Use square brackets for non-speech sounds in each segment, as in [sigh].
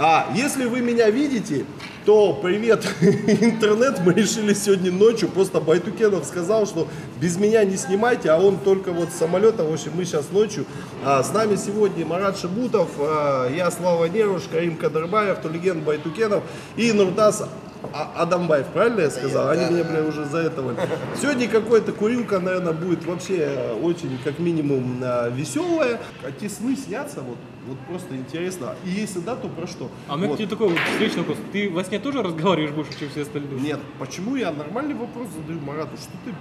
А, если вы меня видите, то привет, [laughs] интернет. Мы решили сегодня ночью, просто Байтукенов сказал, что без меня не снимайте, а он только вот с самолета. В общем, мы сейчас ночью. А, с нами сегодня Марат Шибутов, а, я Слава Неруш, Карим Кадарбаев, Тулиген Байтукенов и Нуртас а- Адамбаев, правильно я сказал? Они меня, бля, уже за этого. Сегодня какой-то курилка, наверное, будет вообще э, очень, как минимум, э, веселая. А те сны снятся, вот, вот просто интересно. И если да, то про что? А у меня Вот. к тебе такой вот встречный вопрос. Ты во сне тоже разговариваешь больше, чем все остальные? Нет, почему я нормальный вопрос задаю Марату? Что ты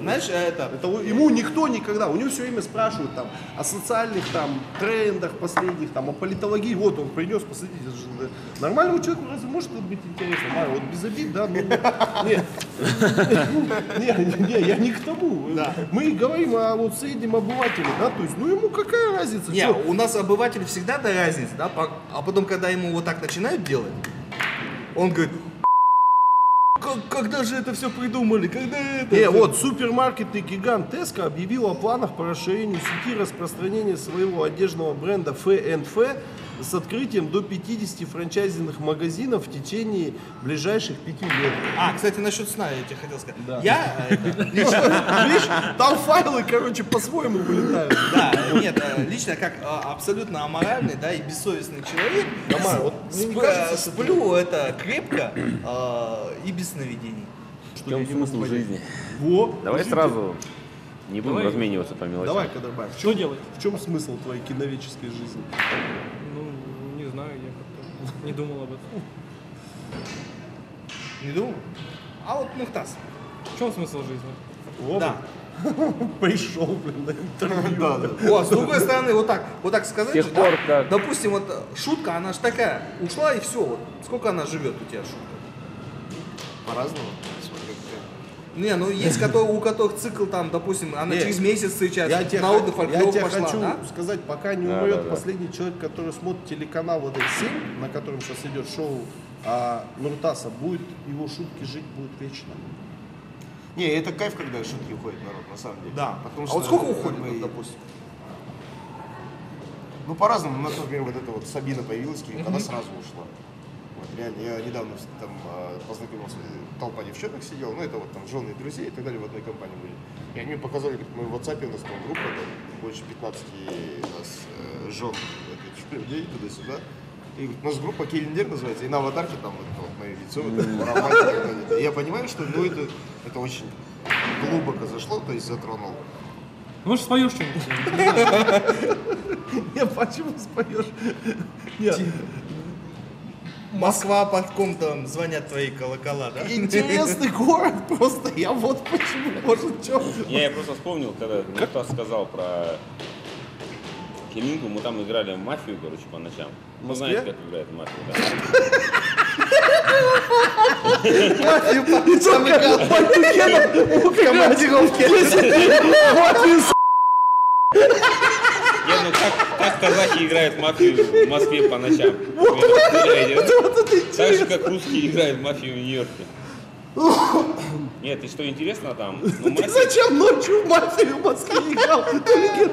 Знаешь, это, Это у- ему никто никогда, у него все время спрашивают там о социальных там трендах последних, там о политологии. Вот он принес, посмотрите, это нормальному человеку разве может это быть интересно? Майя, вот без обид, да, ну, нет, не, не, я не к тому. Мы говорим о вот среднем обывателе, да, то есть, ну ему какая разница? не, чё? у нас обыватель всегда до разницы, да, а потом, когда ему вот так начинают делать, он говорит, «Как- когда же это все придумали, когда это? Э, вот супермаркетный гигант Tesco объявил о планах по расширению сети распространения своего одежного бренда F&F с открытием до 50 франчайзинных магазинов в течение ближайших пяти лет. А, кстати, насчет сна я тебе хотел сказать. Да. Я, э, [laughs] Видишь, там файлы, короче, по-своему вылетают. да, нет, э, лично как э, абсолютно аморальный, да, и бессовестный человек, Тамара, вот мне сп- кажется, сплю это крепко э, и без сновидений. В чем смысл жизни? Во, Давай слушайте, сразу не будем Давай. размениваться по мелочам. Давай, Кадарбай, в Что чем, делать? в чем смысл твоей киновеческой жизни? Ну, не знаю, я как-то не думал об этом. Не думал? А вот Мухтас. В чем смысл жизни? Во, Да. [laughs] Пришел, блин, на интервью. О, с другой стороны, вот так, вот так сказать. Тех пор, да, как- Допустим, вот шутка, она же такая, ушла и все. Вот. Сколько она живет у тебя шутка? По-разному. Не, ну есть которые, у которых цикл там, допустим, она Не, через месяц встречается, Я тебе, на отдых х- я тебе пошла, хочу да? сказать, пока не Да, умрет да, да. последний человек, который смотрит телеканал вот этот 7, на котором сейчас идет шоу а, Нуртаса, будет его шутки жить будут вечно. Не, это кайф, когда шутки уходят народ, на самом деле. Да. Потому А что вот сколько уходит, мы- допустим? Ну, по-разному. У нас, например, вот эта вот Сабина появилась, Киев, она сразу ушла. Вот, реально, я недавно там а, познакомился, толпа девчонок сидела, ну, это вот там жены и друзей и так далее в одной компании были. И они мне показали, говорят, мы в WhatsApp, у нас там группа, там больше 15 у нас э, жен этих людей туда-сюда. И у нас группа Киллендер называется, и на аватарке там вот, вот мое лицо, вот и так далее. И я понимаю, что ну, это, это очень глубоко зашло, то есть затронуло. Может, споешь что-нибудь? Не, почему споешь? Нет, Москва под ком-то звонят твои колокола, да? интересный город просто, я вот почему, может, что? Я, я просто вспомнил, когда Муртас сказал про Хелинку, мы там играли в мафию, короче, по ночам. Вы Москве? знаете, как играет в мафию, да? И только Байтукенов в командировке. Я, ну как, как казахи играют в мафию в Москве по ночам? Представляете, да? Так же, как русские играют в мафию в Нью-Йорке. Нет, и что интересно там, ну, Ты мафия- зачем ночью в мафию в Москве играл?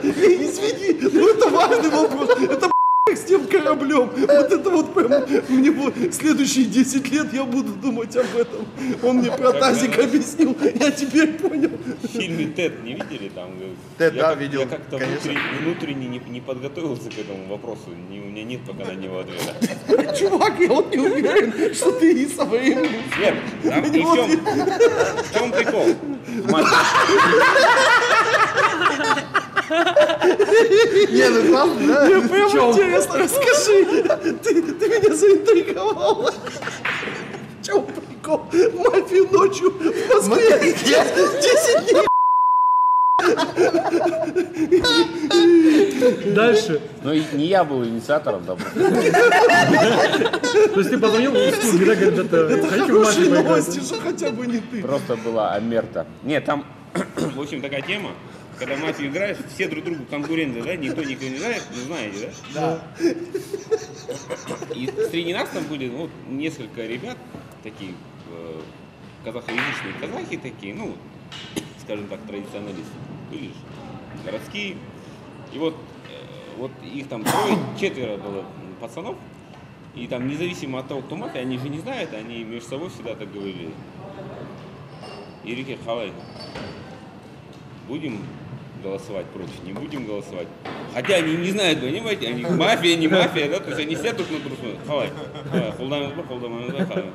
Извини, ну это важный вопрос. Это с тем кораблем. Вот это вот прям мне следующие 10 лет я буду думать об этом. Он мне про тазик объяснил, я теперь понял. в фильме Тед не видели там? Тед, я да, как- видел, Я как-то внутри- внутренне не, не подготовился к этому вопросу, не, у меня нет пока на него ответа. [laughs] Чувак, я вот не уверен, что ты и со временем. Нет, там [laughs] и в чем, в чем прикол? [laughs] Не, ну классно, да? Мне прям интересно, расскажи. Ты, ты меня заинтриговал. В чем прикол? Мафию ночью в Москве. 10 дней. Дальше. Ну, не я был инициатором, да, То есть ты позвонил в службу, да, говорит, это, в Хорошие новости, что хотя бы не ты. просто была Амерта. Нет, там, в общем, такая тема, когда мафию играешь, все друг другу конкуренты, да, никто никого не знает, ну знаете, да? Да. И среди нас там были ну, несколько ребят, такие э, казахоязычные казахи такие, ну, скажем так, традиционалисты. Были же городские. И вот, э, вот их там трое, четверо было пацанов. И там, независимо от того, кто мафия, они же не знают, они между собой всегда так говорили. Ирике Халай, будем голосовать против, не будем голосовать. Хотя они не знают, понимаете, они мафия, не мафия, да, то есть они сидят друг на друга смотрят, Халай, Халай, холдаем, холдаем, Халай.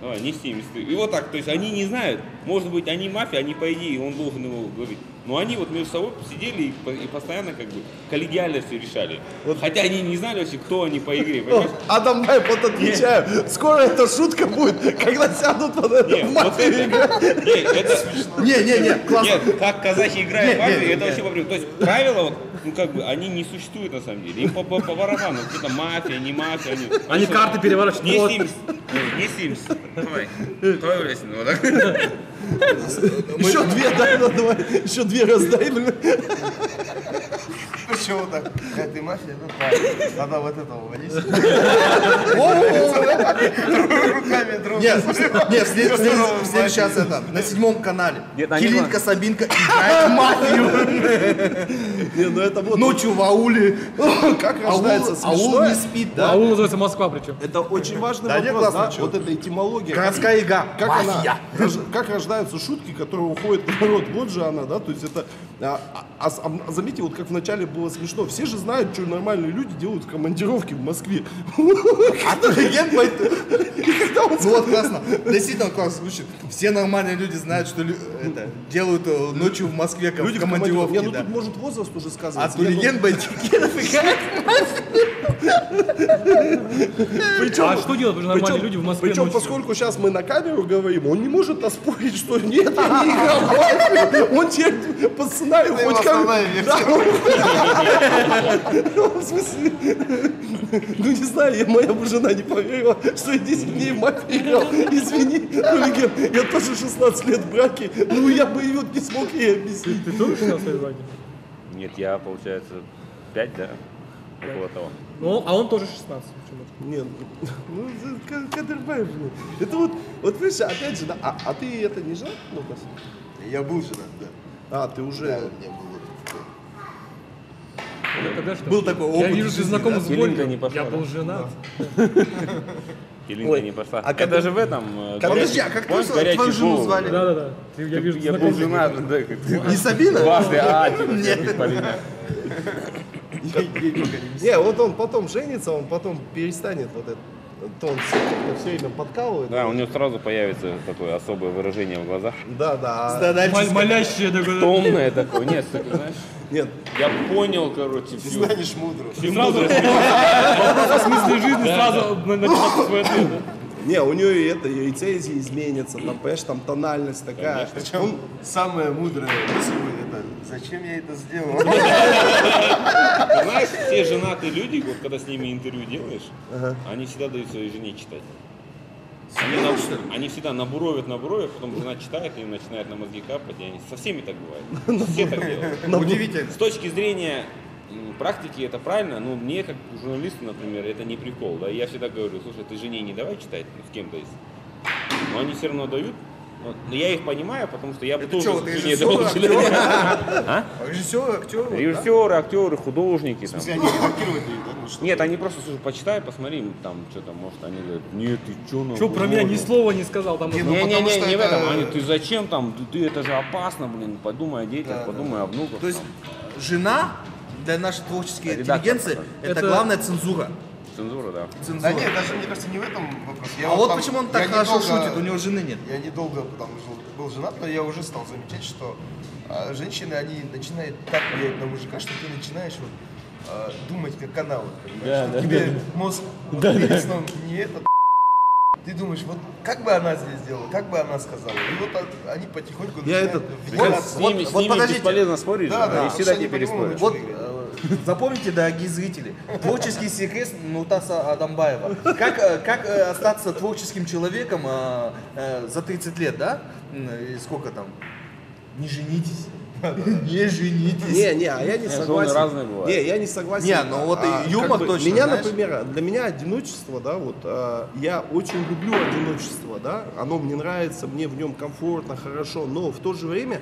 Давай, нести им. И вот так, то есть они не знают, может быть, они мафия, они по идее, он должен его говорить. Но они вот между собой сидели и, по- и постоянно как бы коллегиально все решали. Хотя они не знали вообще, кто они по игре, понимаешь? Адам Байп, вот отвечаю, скоро эта шутка будет, когда сядут вот это Нет, в вот это, нет, это, Не-не-не, классно. нет, как казахи играют Нет, в мафию, нет, это нет. вообще по-прежнему. То есть правила, вот, ну как бы, они не существуют на самом деле. Им по, по, по барабану, какие-то мафия, не мафия. Они, Они что, карты переворачивают. Не Вот. Sims, не Sims. Давай, [laughs] давай, Влясин, вот так. Еще две, дай, ну, давай, еще две раздай, блин. Почему так? Э, ты мафия? Ну да. Надо вот этого валить. Руками друг. Нет, нет, следующий раз это, на седьмом канале. Килинка Сабинка играет мафию. Не, ну это вот, Ночью в ауле. как рождается аул не спит, да? Аул называется Москва причем. Это очень важный вопрос, да, вот эта этимология. Городская игра. Как, Мафия. она, как рождаются шутки, которые уходят в народ. Вот же она, да, то есть это, а, а- а заметьте, вот как вначале было смешно, все же знают, что нормальные люди делают в командировке в Москве. А то легенд Ну вот классно. Действительно классно звучит. Все нормальные люди знают, что делают э, ночью в Москве командировке. Не, ну да. тут может возраст уже А сказывается. то легенд играет. причем- А что делать? Нормальные причем- люди в Москве Причем, ночью. поскольку сейчас мы на камеру говорим, он не может оспорить, что нет, я не играл. Он теперь по сценарию хоть как... он- в смысле, ну не знаю, я- моя бы жена не поверила, что я 10 дней в мафию играл. Извини, ну, Легер, я тоже 16 лет в браке, ну я бы ее не смог ей объяснить. Ты тоже 16 лет звонил? Нет, я, получается, 5, да? Около того. Ну, а он тоже 16 почему-то. Нет, ну, это Ка- Кадырбаев, блин. Это вот, вот видишь, опять же, да, а, а ты это не женат, Лукас? Я был женат, да. А, ты уже... Да, был. Ну, тогда что? Был такой Я опыт вижу, жизни, ты знаком с Волькой. не пошла, Я был женат. Килинка Ой, не пошла. а когда- же в этом... э, Подожди, а как твою- жену звали? Да-да-да. Я вижу, Я был женат. Не Сабина? Дважды, а, типа, Нет. Полина. Не, вот он потом женится, он потом перестанет вот это, то он все время подкалывает. Да, у него сразу появится такое особое выражение в глазах. Да, да. Страдальческая. Молящее такое. Томное такое. Нет, ты знаешь, Нет, я понял, короче, всю, Станешь мудрым. всю Сразу мудрость. вопрос о смысле жизни сразу на- начинается свой ответ. не, у нее и это, и рецензии изменятся, там, понимаешь, там тональность такая. Причем самое мудрое мысль зачем я это сделал? Ты знаешь, все женатые люди, вот когда с ними интервью делаешь, они всегда дают своей жене читать. Они, на- они всегда набуровят, набуровят, потом жена читает, и начинает на мозги капать, и они со всеми так бывает. [laughs] Все так делают. Удивительно. С точки зрения практики это правильно, но мне как журналисту, например, это не прикол. Да? Я всегда говорю, слушай, ты жене не давай читать, ну, с кем-то есть. Но они все равно дают. Но я их понимаю, потому что я бы Это тоже что, жене режиссер, актер? Режиссер, актер. да? Режиссеры, актеры, художники. Там. Если они редактировать? Ну, Нет, они просто слушай, почитай, посмотри, там что-то, может, они говорят, нет, ты что, ну, Что про меня ни слова не сказал, там ну, Не, не, в это- этом. Они, ты зачем там? Ты, ты это же опасно, блин. Подумай о детях, подумай о внуках. То есть жена для нашей творческой интеллигенции Это- главная цензура. Цензура, да. Цензура. Да нет, даже мне кажется не в этом вопрос. Я А вот там- почему он так хорошо недолго- шутит, у него жены нет. Я недолго там жил, был женат, но я уже стал замечать, что а, женщины, они начинают так влиять на мужика, что ты начинаешь вот, а, думать, как она вот, понимаешь, что тебе мозг вот перед сном не этот ты думаешь, вот как бы она здесь сделала, как бы она сказала. И вот а- они потихоньку Я начинают этот- вливаться. С ними, с вот ними подождите. бесполезно спорить, Да, да, и всегда переспорят. по-любому Вот [laughs] запомните, дорогие зрители, творческий секрет Нутаса Адамбаева. Как, э, как э, остаться творческим человеком э, э, за 30 лет, да? М, И сколько там? Не женитесь. [laughs] Не женитесь. Не, не, а я не согласен. разные бывают. Не, я не согласен. Не, ну вот А, юмор как бы точно, Меня, знаешь. например, для меня одиночество, да, вот, а, я очень люблю одиночество, да, оно мне нравится, мне в нем комфортно, хорошо, но в то же время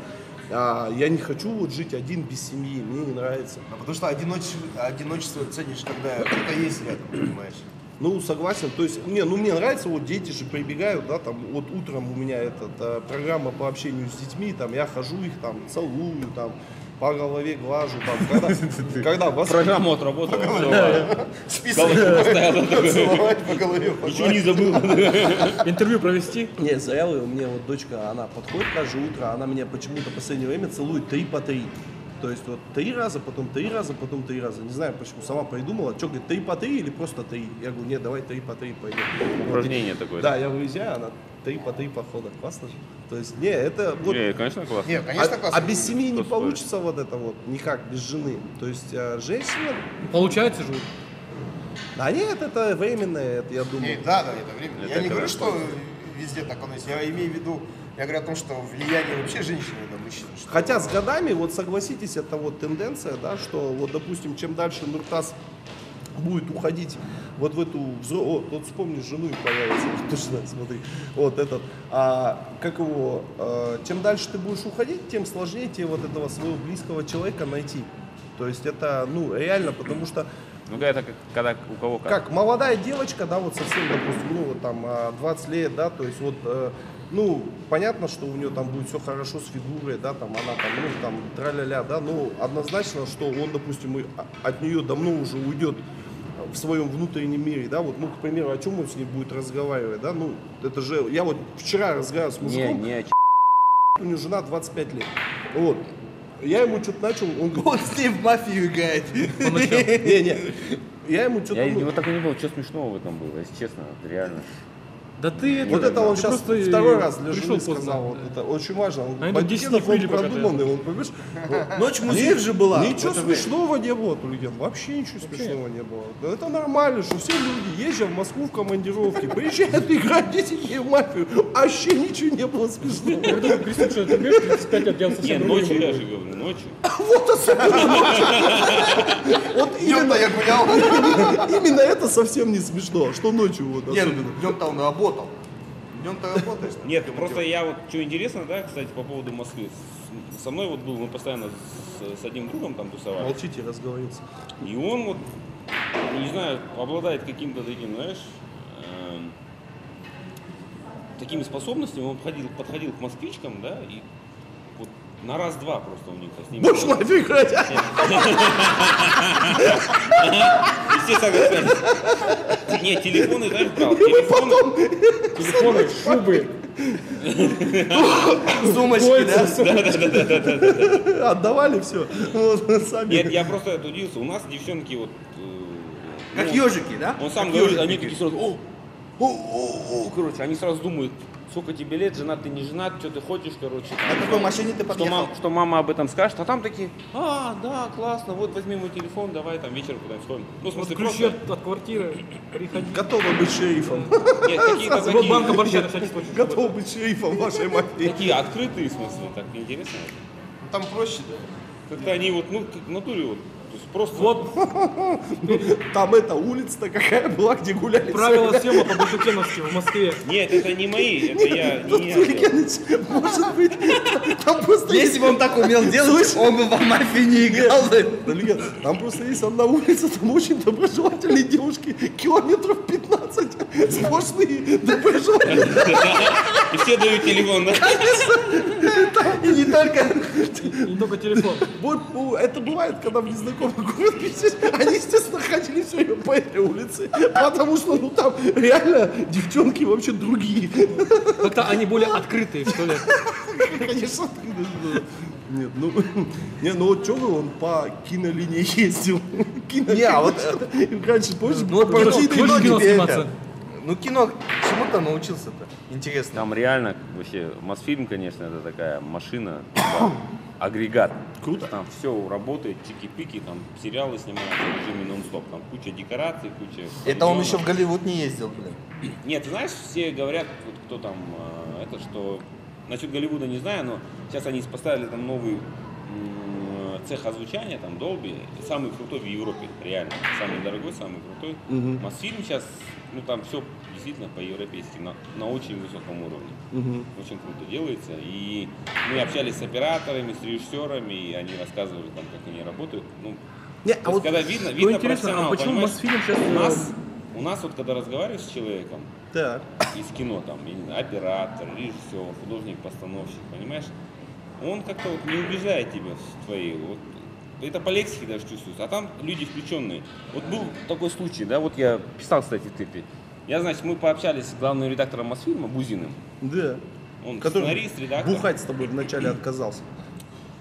а, я не хочу вот жить один без семьи, мне не нравится. А потому что одиночество, одиночество ценишь, когда кто-то есть рядом, понимаешь? Ну, согласен. То есть, не, ну мне нравится, вот дети же прибегают, да, там, вот утром у меня эта э, программа по общению с детьми, там, я хожу их там, целую, там, по голове глажу, там, когда, когда вас- Программу отработал. Список целовать по голове. Ничего не забыл. Интервью провести? Не, зрелый, у меня вот дочка, она подходит каждое утро, она меня почему-то в последнее время целует три по три. То есть вот три раза, потом три раза, потом три раза. Не знаю, почему сама придумала. Что, говорит, три по три или просто три? Я говорю, нет, давай три по три пойдем. Упражнение такое. Да, я выезжаю, она три по три похода. Классно же. То есть, не, это вот... Не, конечно, классно. Нет, конечно, а, классно. а без семьи не Что стоит? получится вот это вот, никак, без жены. То есть а, женщина, Получается же. да нет, это временное, это, я думаю. Не, да, да, это время. Это я не говорю, что везде так оно есть. Я имею в виду, я говорю о том, что влияние вообще женщины на мужчин. что- Хотя с годами, вот согласитесь, это вот тенденция, да, что вот, допустим, чем дальше Нуртас будет уходить вот в эту взро... О, вот вспомни, жену и появится, [laughs] точно, смотри, вот этот, а, как его, а, чем дальше ты будешь уходить, тем сложнее тебе вот этого своего близкого человека найти. То есть это, ну, реально, потому что Ну, это как, когда у кого как. как молодая девочка, да, вот совсем, допустим, ну, вот там а, 20 лет, да, то есть вот, э, ну, понятно, что у нее там будет все хорошо с фигурой, да, там она там, ну, там, тра-ля-ля, да, но однозначно, что он, допустим, от нее давно уже уйдет в своем внутреннем мире, да, вот, ну, к примеру, о чем он с ней будет разговаривать, да, ну, это же, я вот вчера разговаривал с Не, мужиком, не, у него жена 25 лет, вот, я ему что-то начал, он говорит, Он с ней в мафию играет. не-не, [laughs] я ему что-то, Я ну, вот так и не был, что смешного в этом было, если честно, реально. Да ты Вот это он ты сейчас второй раз для жены поздно. сказал. Вот это очень важно. Он, Они тут 10 Бакенов, он продуманный, он, понимаешь? Ночь музеев же была. Ничего смешного не было, Тулиген. Вообще ничего смешного не было. Это нормально, что все люди ездят в Москву в командировке, приезжают играть 10 дней в мафию. Вообще ничего не было смешного. Я думаю, Кристин, что ты говоришь, 35 лет, совсем другой ночью я же говорю, ночью. [laughs] Вот особенно ночью. Вот именно, я гулял. [laughs] именно это совсем не смешно. Что ночью вот Нет, особенно. днем-то он работал. Днем-то работаешь. Нет, просто я вот, что интересно, да, кстати, по поводу Москвы. Со мной вот был, мы постоянно с, с одним другом там тусовались. Молчите, разговорился. И он вот, не знаю, обладает каким-то таким, знаешь, эм, такими способностями. Он подходил, подходил к москвичкам, да, и на раз-два просто у них с ними. Будешь мафию играть? Естественно. Нет, телефоны, знаешь, брал. Телефоны, шубы, Сумочки, да? Отдавали все. Вот, сами. Нет, я просто удивился. У нас девчонки вот... э, Как ну, ежики, да? Он сам говорит, они такие сразу, о, о, о, короче, они сразу думают, сколько тебе лет, женат ты не женат, что ты хочешь, короче. На какой машине ты что, подъехал? мам- что мама об этом скажет, а там такие, а, да, классно, вот возьми мой телефон, давай там вечером куда-нибудь сходим. Ну, в вот смысле, ключи просто, от, от квартиры, приходи. Готова быть шерифом. нет, какие-то Вот банка такие, борща случай. Готова быть шерифом вашей мафии. такие открытые, в смысле, так интересно. Там проще, да. Как-то они вот, ну, как в натуре вот, то есть просто... Вот [laughs] Там эта улица-то какая была, где гуляли. правила съема по Бутукеновски в Москве. Нет, это не мои, это я, может быть, там просто Если бы он так умел делать, он бы в мафию не играл. там просто есть одна улица, там очень доброжелательные девушки, километров 15, сплошные доброжелательные. И все дают телефон, да? И не только. Не только телефон. Вот, ну, это бывает, когда в пиздец, они, естественно, ходили все время по этой улице, потому что, ну, там реально девчонки вообще другие. Это они более открытые, что ли. Конечно, нет, ну, не, ну вот что вы, он по кинолинии ездил. Кино, Не, а вот, раньше, помнишь, Ну вот почти кино, кино сниматься? Ну кино, чему-то научился-то. Интересно. Там реально вообще Мосфильм, конечно, это такая машина, типа, [coughs] агрегат. Круто. Там все работает, чики-пики, там сериалы снимаются в режиме нон-стоп, там куча декораций, куча. Это он еще в Голливуд не ездил, блин. [coughs] Нет, знаешь, все говорят, вот кто там, э, это, что насчет Голливуда не знаю, но сейчас они поставили там новый цех озвучания, там Долби, самый крутой в Европе, реально, самый дорогой, самый крутой. Мосфильм сейчас, ну там все действительно по-европейски, на, на очень высоком уровне. Очень круто делается. И мы общались с операторами, с режиссерами, и они рассказывали там, как они работают. Ну, Не, а вот когда видно, Ну видно интересно, а почему? Мосфильм сейчас У нас у нас вот когда разговариваешь с человеком Так. из кино, там, я не знаю, оператор, режиссер, художник, постановщик, понимаешь, он как-то вот не убеждает тебя в твоей, вот, это по лексике даже чувствуется, а там люди включенные. Вот был такой случай, да, вот я писал, кстати, в. Я, значит, мы пообщались с главным редактором Мосфильма, Бузиным. Да. Он Который сценарист, редактор. бухать с тобой вначале отказался.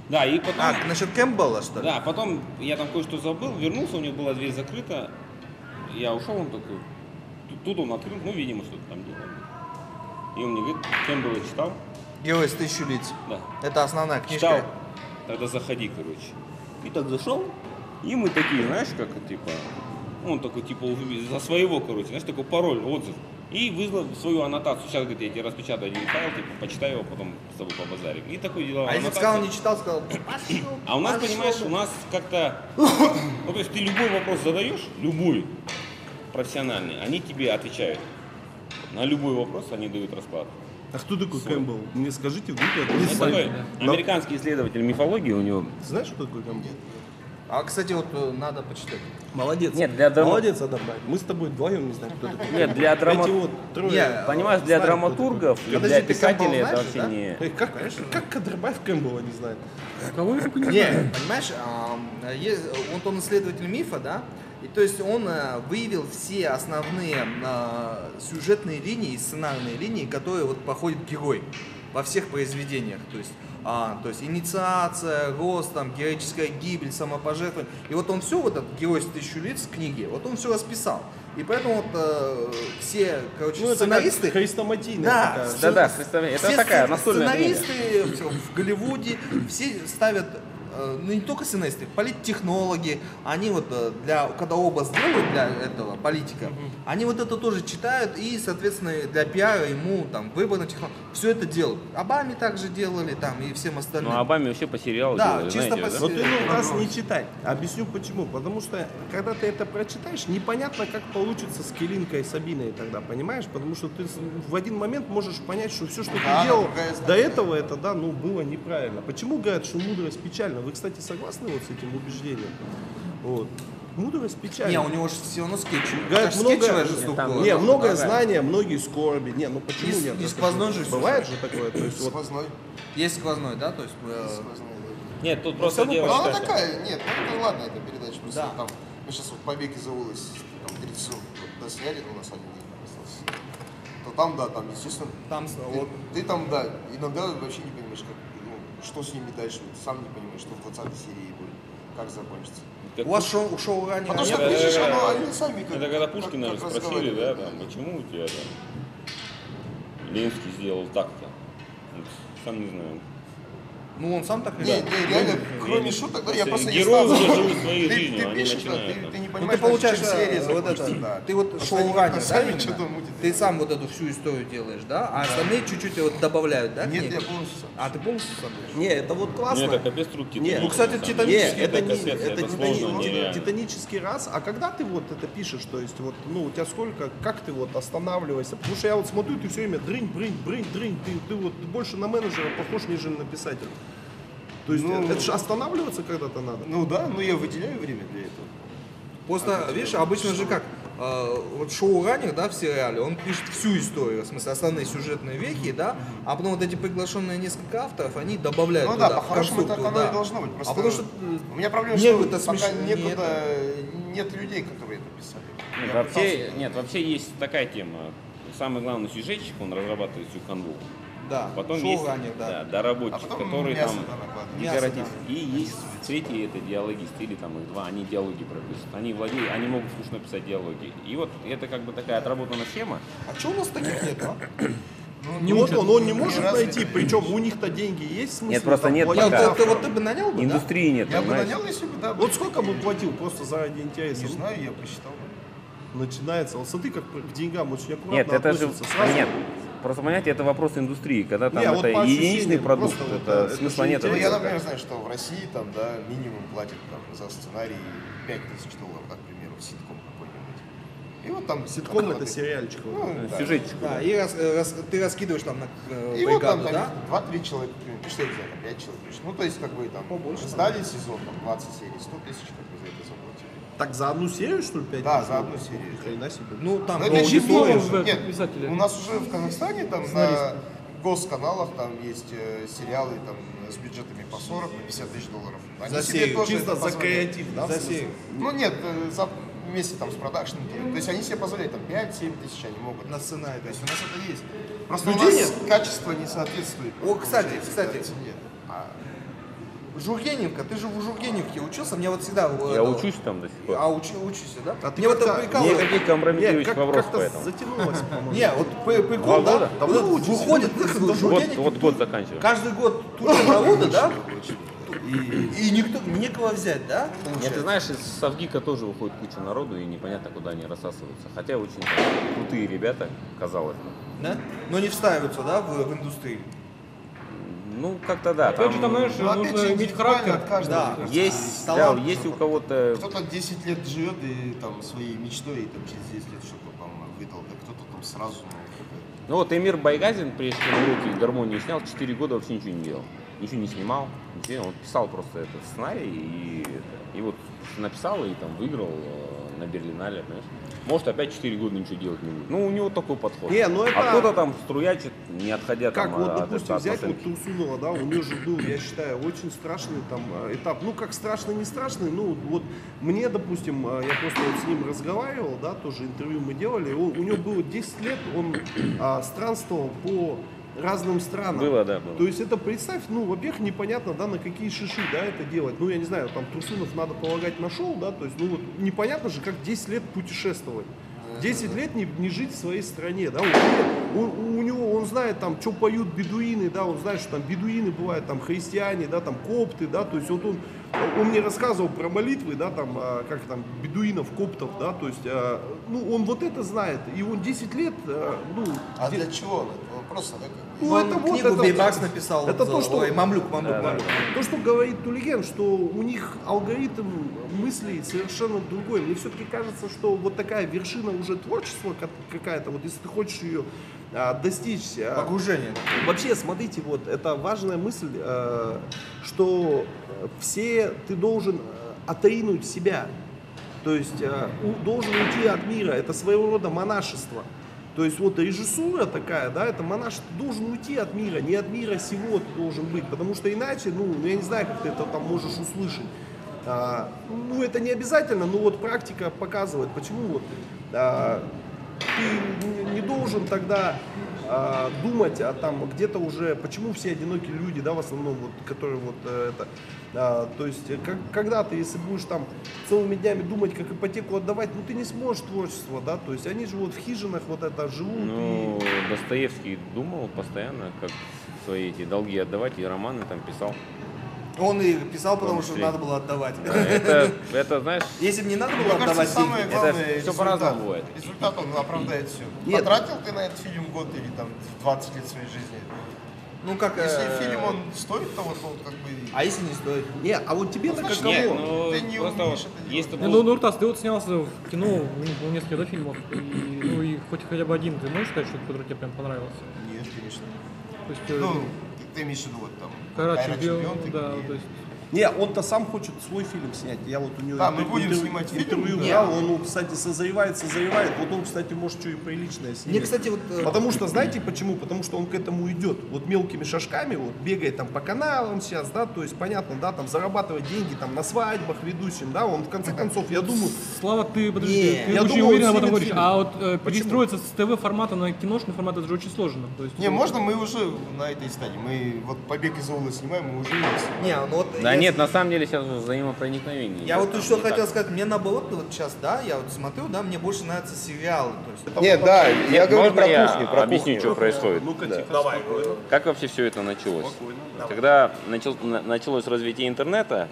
Да, и потом... А, насчет Кэмпбелла, что ли? Да, потом я там кое-что забыл, вернулся, у него была дверь закрыта. Я ушел, он такой, тут, тут он открыл, ну, видимо, что-то там делал. И он мне говорит, Кэмпбелла читал? Герой с тысячу лиц. Да. Это основная книжка. Читал? Тогда заходи, короче. И так зашел, и мы такие, знаешь, как типа, он такой, типа, за своего, короче, знаешь, такой пароль, отзыв. И вызвал свою аннотацию. Сейчас, говорит, я тебе распечатаю один файл, типа, почитай его, потом с тобой побазарим. И такой делал А если сказал, не читал, сказал, пошел. А у нас, пошел понимаешь, у нас как-то... Ну, то есть ты любой вопрос задаешь, любой, профессиональный, они тебе отвечают. На любой вопрос они дают расклад. А кто такой Кэмпбелл? Мне скажите, вдруг я Это не такой знаю. американский исследователь мифологии у него. Знаешь, что такое Кэмпбелл? А, кстати, вот э, надо почитать. Молодец. Нет, для драма- Молодец, Адамбай. Мы с тобой вдвоем не знаем, кто такой. Нет, для драма... Эти вот трое. Не, Понимаешь, для драматургов и для писателей это вообще да? не... такой. Эй, Как, как Кадрбаев Кэмпбелла не знает? Кого я не Не, знаю. понимаешь, ам, е- вот он исследователь мифа, да, и то есть он э, выявил все основные э, сюжетные линии, сценарные линии, которые вот проходит герой во всех произведениях, то есть, а, то есть инициация, рост, там, героическая гибель, самопожертвование. И вот он все, вот этот герой с тысячу лиц книги, вот он все расписал. И поэтому вот э, все, короче, Ну, это сценаристы... как хрестоматийная Да, такая. всё- Да-да, представляю, это все такая настольная книга. Сценаристы в Голливуде, все ставят, ну не только сценаристы, политтехнологи, они вот э, для, когда оба сделают для этого политика, они вот это тоже читают и, соответственно, для пиара ему там выборная технология, все это делают. Обаме также делали там и всем остальным. Ну, Обаме вообще по сериалу Да, делали, чисто знаете, по да? Но ты ну, раз не читай. Объясню почему. Потому что, когда ты это прочитаешь, непонятно, как получится с Келинкой и Сабиной тогда, понимаешь? Потому что ты в один момент можешь понять, что все, что ты Да, делал другая знак, до этого, это, да, ну, было неправильно. Почему говорят, что мудрость печальна? Вы, кстати, согласны вот с этим убеждением? Вот. Мудрость печальна. Не, у него же все равно скетч. Говорят, Это много, скетчевая же штука. там- не, многое Ага. знания, многие скорби. Не, ну почему И с- нет? и Это сквозной же- Бывает же такое. То есть вот Сквозной. Есть сквозной, да? То есть, э, Сквозной, да. Нет, тут просто равно дело Ну, в она такая, нет, ну это ладно, эта передача, просто Да. там, мы сейчас вот «Побег из аула» с там, 30 вот, досняли, ну, у нас один день остался. То там, да, там, естественно, там ты, вот ты там, да, иногда вообще не понимаешь, как, ну, что с ними дальше, сам не понимаешь, что в 20 серии будет, как закончится. как у вас шоу, шоу ранее. Потому что Это- пишешь, это- оно, они сами как Это когда как- Пушкина как спросили, да, там, почему у тебя там Ленский сделал так-то? Сам не знаю. Ну он сам так Не, решил. не, реально, кроме шуток, да, я Просто не герои знал. уже живут своей Ты- жизнью, ты они пишешь, да, начинают ты- ты не Ну, понимаешь, ты получаешь чем серия э, вот закончится, это, да. ты вот Потому что шоу они ранее, как-то да, сами именно? Ты сам вот эту всю историю делаешь, да? А остальные чуть-чуть вот добавляют, да? Нет, я полностью сам. А ты полностью сам делаешь? Не, это вот классно. Ну, это капец труд Не, ну, кстати, Титанический, это, не, это, титанический раз. А когда ты вот это пишешь, то есть вот, ну, у тебя сколько, как ты вот останавливаешься? Потому что я вот смотрю, ты все время дрынь, брынь, брынь, дрынь, ты, ты вот больше на менеджера похож, нежели на писателя. То есть Ну, это же останавливаться когда-то надо. Ну да, но я выделяю время для этого. Просто, видишь, обычно же как, э, вот шоураннер, да, в сериале, он пишет всю историю, в смысле, основные сюжетные веки, да, а потом вот эти приглашенные несколько авторов, они добавляют Ну туда, да, по-хорошему так конструктор, оно да. и должно быть. Просто А потому что у меня проблема, что это пока смешно, не некуда, нет людей, которые это писали. Нет, Я вообще, пытался. нет, вообще есть такая тема. Самый главный сюжетчик, он разрабатывает всю канву. Да, Потом есть шоураннер, да. да, доработчик, А потом который мясо там декоратив. И есть третий это диалогист, или там их два, они диалоги прописывают. Они владеют, они могут скучно писать диалоги. И вот это как бы такая отработанная схема. А что у нас таких нет, а? Не вот он, он не может найти, причем у них-то деньги есть, в смысле, Нет, просто там нет пока. вот, авторам? ты, вот ты бы нанял бы, да? Индустрии нет, Я бы понимаешь? нанял, если бы, да. Вот сколько бы платил просто заради интереса? Не знаю, я посчитал. Начинается. Вот смотри, как к деньгам очень аккуратно Нет, это же. Сразу нет. Просто понимаете, это вопрос индустрии, когда там Не, вот это по единичный продукт, просто вот, это да, это смысла нет. Ну, я, например, знаю, что в России там, да, минимум платят там за сценарий 5000 долларов, так, к примеру, ситком какой-нибудь. И вот там... Ситком там это сериальчик. вот. Ну, да. Сюжетчик. Да, и раз- э, раз- ты раскидываешь там на э, И вот там, бригаду, там да? 2-3 человека, ну что я не знаю, там 5 человек пишет. Ну, то есть, как бы там, Побольше, сдали сезон, там 20 серий, 100 тысяч, как бы за это. Так за одну серию, что ли, 5 Да, за одну серию. Хрена себе. Ну, там Ну, уже. в- Нет, писателя. у нас уже в Казахстане там на госканалах там есть э, сериалы там с бюджетами по 40, по 50 тысяч долларов. Они За себе серию, тоже чисто за креатив, да, За серию. Ну нет, э, за вместе там с продакшеном. То есть они себе позволяют там 5-7 тысяч они могут. на сценарий. То есть у нас это есть. Просто Людей у нас качество не соответствует. О, кстати, кстати. цене. Жургеневка, ты же в Жургеневке учился, мне вот всегда... э, Я это- учусь там до сих пор. А учи, учишься, да? А ты мне вот это как-то- прикалывает. Никаких компрометирующих как, вопросов поэтому. затянулось, [laughs] по-моему. Не, вот при- прикол, Два да? Давно выходит Вот, Жургеневки, вот год заканчиваю. каждый год туча [laughs] народа, да? И, и никто, некого взять, да? Нет, ты знаешь, из Совгика тоже выходит куча народу, и непонятно, куда они рассасываются. Хотя очень крутые ребята, казалось бы. Да? Но не вставятся, да, в, в индустрию. Ну, как-то да. Опять же, там, знаешь, ну, нужно иметь характер. от каждого, Да. Есть, да, талант есть у кого-то... Кто-то 10 лет живет и там своей мечтой, и там через 10 лет что-то там выдолбит, кто-то там сразу, ну, как-то- Ну вот Эмир Байгазин, прежде чем уроки гармонии снял, 4 года вообще ничего не делал. Ничего не снимал, ничего, он писал просто этот сценарий и, и вот написал и там выиграл э, на Берлинале, понимаешь? Может опять 4 года ничего делать не будет. Ну, у него такой подход. Не, ну это- А кто-то там струячит, не отходя Как там вот, от- допустим, от взять вот. Турсунова, да, у нее же был, я считаю, очень страшный там э, этап. Ну, как страшный, не страшный, ну, вот мне, допустим, э, я просто вот с ним разговаривал, да, тоже интервью мы делали, он- у него было 10 лет, он а, странствовал по разным странам. Было, да, было. То есть это, представь, ну, во-первых, непонятно, да, на какие шиши, да, это делать. Ну, я не знаю, там Турсунов, надо полагать, нашел, да, то есть, ну, вот непонятно же, как 10 лет путешествовать. 10 лет не, не жить в своей стране, да, он, он- у него, он знает там, что поют бедуины, да, он знает, что там бедуины бывают, там христиане, да, там копты, да, то есть вот он, он мне рассказывал про молитвы, да, там, а, как там, бедуинов, коптов, да, то есть, а, ну, он вот это знает, и он 10 лет, а, ну, А де- для чего? Как бы. Ну, Он это вот книгу это- Бейбакс написал. Это то, что... Ой, Мамлюк, Мамлюк, Да, да. Мамлюк. То, что говорит Тулиген, что у них алгоритм мыслей совершенно другой. Мне все-таки кажется, что вот такая вершина уже творчества ка- какая-то, вот если ты хочешь ее а, достичь... а, Погружение. Вообще, смотрите, вот это важная мысль, э, что э, все ты должен э, отринуть себя. То есть э, у- должен уйти от мира. Это своего рода монашество. То есть вот режиссура такая, да, это монаш, должен уйти от мира, не от мира сего ты должен быть, потому что иначе, ну, я не знаю, как ты это там можешь услышать. А, ну, это не обязательно, но вот практика показывает, почему вот а, ты не должен тогда а, думать, а там где-то уже, почему все одинокие люди, да, в основном, вот, которые вот э, это, а, то есть, э, как, когда ты, если будешь там целыми днями думать, как ипотеку отдавать, ну ты не сможешь творчество, да, то есть они же вот в хижинах вот это живут, Ну, и Достоевский думал постоянно, как свои эти долги отдавать, и романы там писал. Он и писал, потому что надо было отдавать. Это, это знаешь, Если бы не надо было отдавать самое главное всё результат. по-разному бывает. Результат он оправдает все. Нет. Потратил ты на этот фильм год или там 20 лет своей жизни. Ну как... Если э, фильм он стоит того, то он как бы. А если не стоит? не, а вот тебе-то значит, каково? нет, ну, Ты не просто умеешь вот это есть делать. Ну, Нуртас, ты вот снялся в кино, ну, в нескольких да, фильмах, и, ну и хоть хотя бы один, ты можешь сказать, что который тебе прям понравился? Нет, конечно. То есть, э, Ну, ты, ты имеешь в виду вот там. Чемпион, ты да, и- то есть, Не, он-то сам хочет свой фильм снять. Я вот у него Да, мы интер- будем интервью- снимать фильм, интервью да. брал, он, ну, кстати, созревает, созревает. Вот он, кстати, может, что и приличное снимет. Мне, кстати, вот... э, Потому что, знаете почему? Потому что он к этому идет. Вот мелкими шажками, вот бегает там по каналам сейчас, да, то есть, понятно, да, там зарабатывать деньги там на свадьбах ведущим, да, он в конце концов, я думаю, Слава, ты, подожди, Не, ты я очень думал, уверенно он об этом говоришь, фильм. а вот э, перестроиться с ТВ формата на киношный формат, это же очень сложно. То есть, Не, можно мы уже на этой стадии. Мы вот побег из аула снимаем, мы уже есть. Не, ну вот... Да я- нет, на самом деле сейчас взаимопроникновение. Я вот еще хотел так. сказать, мне наоборот, вот сейчас, да, я вот смотрю, да, мне больше нравятся сериалы. То есть, Нет, да, я говорю про я кухню, про объясню, кухню. что происходит? ну-ка, тихо, Давай, спокойно. Как вообще все это началось? Когда начал- на- началось развитие интернета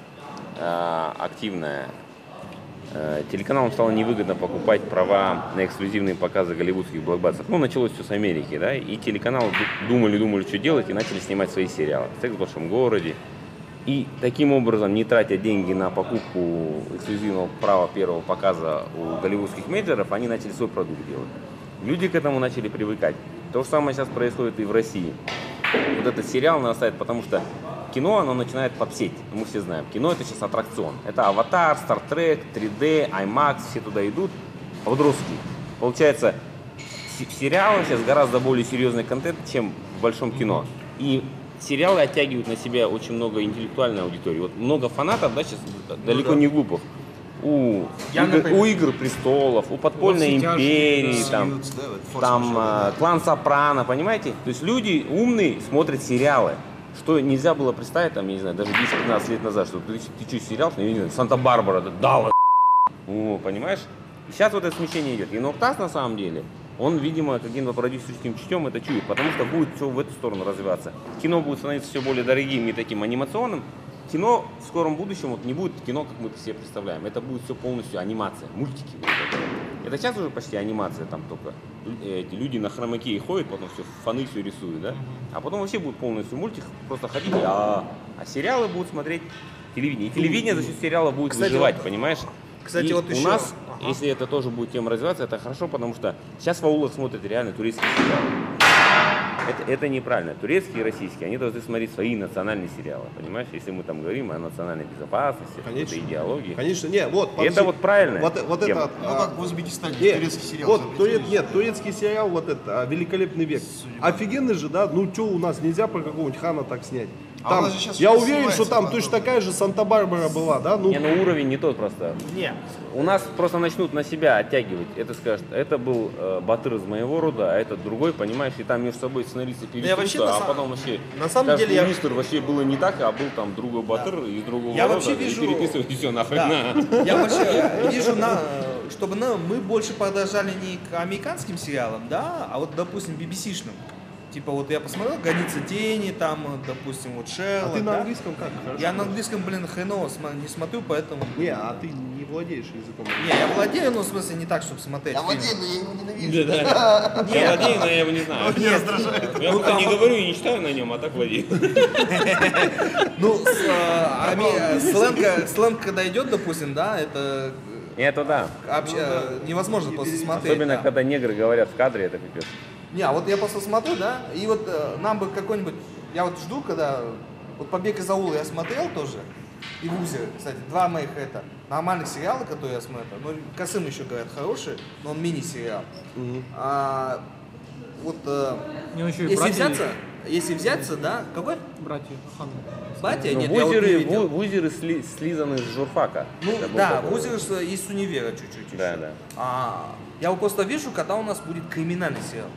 э, активное, э, телеканалам стало невыгодно покупать права на эксклюзивные показы голливудских блокбастеров. Ну, началось все с Америки, да, и телеканалы ду- думали, думали, что делать, и начали снимать свои сериалы. «Секс в большом городе». И таким образом, не тратя деньги на покупку эксклюзивного права первого показа у голливудских мейджеров, они начали свой продукт делать. Люди к этому начали привыкать. То же самое сейчас происходит и в России. Вот этот сериал нарастает, потому что кино, оно начинает попсеть. Мы все знаем. Кино это сейчас аттракцион. Это Аватар, Стартрек, 3D, IMAX, все туда идут. Подростки. Получается, се- в сейчас гораздо более серьезный контент, чем в большом кино. И сериалы оттягивают на себя очень много интеллектуальной аудитории. Вот много фанатов, да, сейчас далеко не глупых. У, Я, игр, например. у игр престолов, у подпольной империи, да. там, Сьюз, да, вот там да. клан Сопрано, понимаете? То есть люди умные смотрят сериалы. Что нельзя было представить, там, я не знаю, даже 10-15 лет назад, что ты, ты что, сериал, ну, я не знаю, Санта-Барбара, да, о, понимаешь? Сейчас вот это смещение идет. И Ноктас на самом деле, он, видимо, каким-то продюсерским чутьем это чует, потому что будет все в эту сторону развиваться. Кино будет становиться все более дорогим и таким анимационным. Кино в скором будущем вот не будет кино, как мы себе представляем. Это будет все полностью анимация, мультики. будут это. Сейчас уже почти анимация, там только э, эти люди на хромаке ходят, потом все фаны все рисуют, да? А потом вообще будет полностью мультик, просто ходить, а, а сериалы будут смотреть телевидение. И телевидение за счет сериала будет Кстати, выживать, вот- понимаешь? кстати, И вот у еще- нас, Ага. если это тоже будет тема развиваться, это хорошо, потому что сейчас в аулах смотрят реально турецкие сериалы. Это, это неправильно. Турецкие и российские, они должны смотреть свои национальные сериалы, понимаешь? Если мы там говорим о национальной безопасности, Конечно. какой-то идеологии. Конечно, не, вот. И это вот правильно. Вот, вот тема. это, Ну а, как в Узбекистане, Нет, турецкий сериал. вот, турец- нет, турецкий сериал, вот это, а, «Великолепный век». Офигенный же, да? Ну что, у нас нельзя про какого-нибудь хана так снять? А Там, щас я уверен, что там да, точно да. такая же Санта-Барбара была, да? Ну, Не, ну уровень не тот просто. Не, У нас просто начнут на себя оттягивать. Это скажут, это был э, Батыр из моего рода, а этот другой, понимаешь, и там между собой сценаристы я вообще пересекутся, на а са- потом вообще на самом скажут, деле я- министр вообще было не так, а был там другой Батыр из другого Я рода, вообще и вижу- переписывать все нахрен. Да. на. Я вообще [laughs] вижу, на, чтобы на, мы больше продолжали не к американским сериалам, да, а вот, допустим, BBC-шным. Типа вот я посмотрел «Граница тени», там, допустим, вот а Шерлок, ты на да? английском как? Хорошо? Я на английском, блин, хреново не смотрю, поэтому... Не, а ты не владеешь языком. Не, я владею, но в смысле не так, чтобы смотреть Я владею, но я его ненавижу. Да, да. [laughs] Я владею, но я его не знаю. Нет, Я Ну, пока там не говорю и не читаю на нем, а так владею. [laughs] ну, э, ами- сленг, когда идет, допустим, да, это Это да. вообще э, невозможно просто смотреть. Особенно, да. когда негры говорят в кадре, это пипец. Не, а вот я просто смотрю, да, и вот э, нам бы какой-нибудь, я вот жду, когда, вот «Побег из аула» я смотрел тоже, и «Лузеры», кстати, два моих это, нормальных сериала, которые я смотрю, ну, Косым еще говорят хороший, но он мини-сериал. А, вот, э, еще и если братья взяться, если взяться, да, какой? Братья Хан. Батя? Ну, Нет, я вот не вузеры, видел. ву- вузеры сли- слизаны с журфака. Ну, да, такой. «Лузеры» с- из универа чуть-чуть Да, еще. да. А, я вот просто вижу, когда у нас будет криминальный сериал.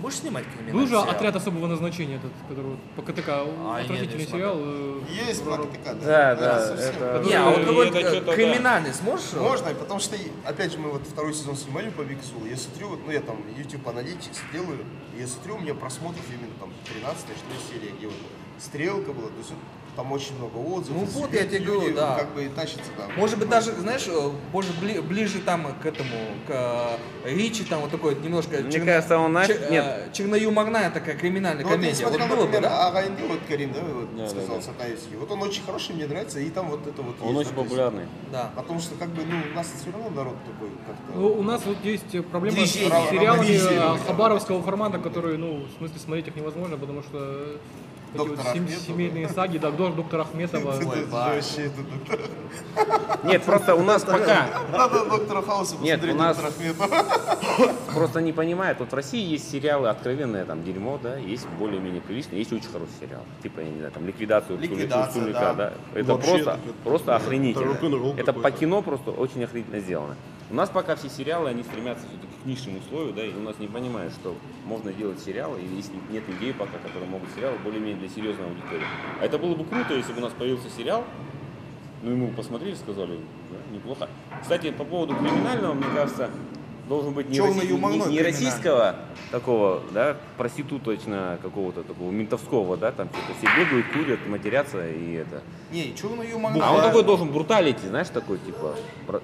Будешь снимать криминальный Был же сериал? отряд особого назначения, этот, который по КТК, А, отвратительный нет, не сериал. э, Есть про- ПКТК, Да, да, совсем. это- Не, а вот какой-то это что-то, да. криминальный сможешь? Можно, потому что, опять же, мы вот второй сезон снимали по Биксу, я смотрю, вот, ну я там YouTube Analytics делаю, я смотрю, у меня просмотров именно там 13 что ли, серия, где вот стрелка была, то есть там очень много отзывов. Ну вот я тебе говорю, да. как бы и тащатся там. Может быть, даже, знаешь, больше бли- ближе там к этому, к э, Ричи, там вот такой немножко... Мне кажется, он, знаешь, чер- нет. э, черноюморная такая криминальная Ну, комедия. вот было бы, да? Вот Карим, да, вот Да, сказал да, да. Сатаевский. Вот он очень хороший, мне нравится, и там вот это вот Он есть, очень есть- популярный. Да. Потому что, как бы, ну, у нас все равно народ такой, как-то... Ну, у нас вот есть проблема с сериалами э, хабаровского формата, которые, ну, в смысле, смотреть их невозможно, потому что э, эти вот Доктор сем- семейные саги, да, до- доктор Ахметова. Доктор- Нет, просто у нас пока Надо доктора Хауса Нет, у нас- просто не понимают. Вот в России есть сериалы откровенное там дерьмо, да, есть более-менее приличные, есть очень хороший сериал. Типа, я не знаю, там ликвидацию Цулика, да. Это просто, просто охренительно. Это по кино просто очень охренительно сделано. У нас пока все сериалы, они стремятся все-таки к низшему слою, да, и у нас не понимают, что можно делать сериалы, и если нет людей пока, которые могут сериалы более-менее для серьезной аудитории. А это было бы круто, если бы у нас появился сериал, ну, ему посмотрели, сказали, да, неплохо. Кстати, по поводу криминального, мне кажется, должен быть не, юморной не- не криминальный. российского такого, да, проституточно какого-то такого ментовского, да, там что-то все бегают, курят, матерятся и это. Не, черный юмор. А он такой должен бруталити, знаешь, такой типа,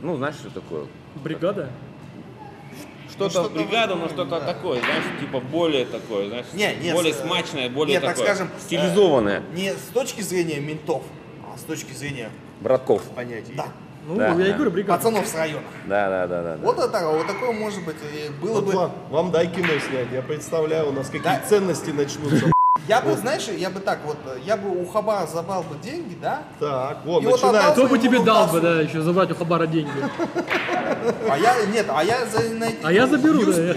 ну, знаешь, что такое? Бригада? Что-то что-то бригаду, но вот, что-то да. такое, знаешь, типа более такое, знаешь, Не, нет, более с- смачное, более так такое, скажем, э, стилизованное. Не с точки зрения ментов, а с точки зрения, Братков. Понятие. да, Ну, Да, я и да. говорю, бригада. пацанов с района. Да, да, да, да. да. Вот это, вот такое может быть, и было Вот бы... вам, вам дай кино снять, я представляю, у нас какие Да. ценности начнутся. [laughs] Я бы, знаешь, я бы так вот, я бы у Хабара забрал бы деньги, да? Так, вот, И вот. Кто бы тебе дал бы, да, еще забрать у Хабара деньги? [laughs] А я, нет, а я за, А я заберу, да. я-